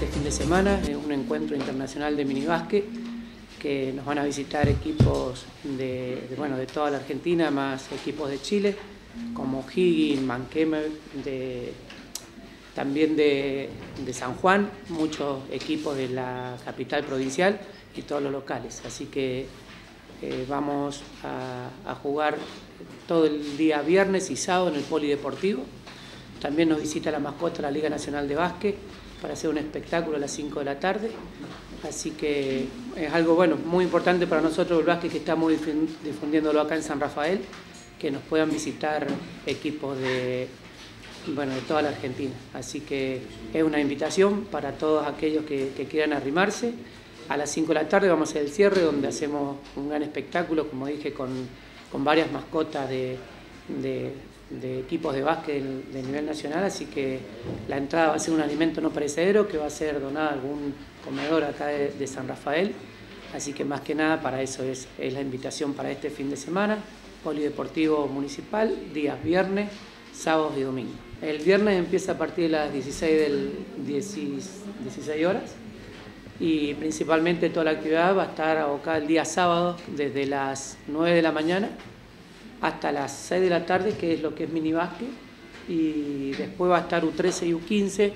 de semana, es un encuentro internacional de minibásquet que nos van a visitar equipos de, bueno, de toda la Argentina, más equipos de Chile, como Higgins, Manquemer, de, también de, San Juan, muchos equipos de la capital provincial y todos los locales. Así que eh, vamos a jugar todo el día viernes y sábado en el Polideportivo. También nos visita la mascota de la Liga Nacional de Básquet para hacer un espectáculo a las 5 de la tarde. Así que es algo bueno, muy importante para nosotros el básquet que estamos difundiéndolo acá en San Rafael, que nos puedan visitar equipos de, bueno, de toda la Argentina. Así que es una invitación para todos aquellos que, quieran arrimarse. A las 5 de la tarde vamos a hacer el cierre donde hacemos un gran espectáculo, como dije, con, varias mascotas de de equipos de básquet de nivel nacional, así que la entrada va a ser un alimento no perecedero que va a ser donado a algún comedor acá de, San Rafael, así que más que nada para eso es, la invitación para este fin de semana, Polideportivo Municipal, días viernes, sábados y domingos. El viernes empieza a partir de las 16, del 16 horas y principalmente toda la actividad va a estar abocada el día sábado desde las 9 de la mañana hasta las 6 de la tarde, que es lo que es mini básquet, y después va a estar U13 y U15,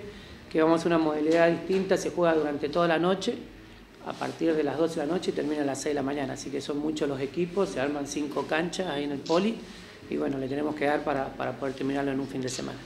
que vamos a una modalidad distinta, se juega durante toda la noche, a partir de las 12 de la noche y termina a las 6 de la mañana, así que son muchos los equipos, se arman cinco canchas ahí en el poli, y bueno, le tenemos que dar para, para poder terminarlo en un fin de semana.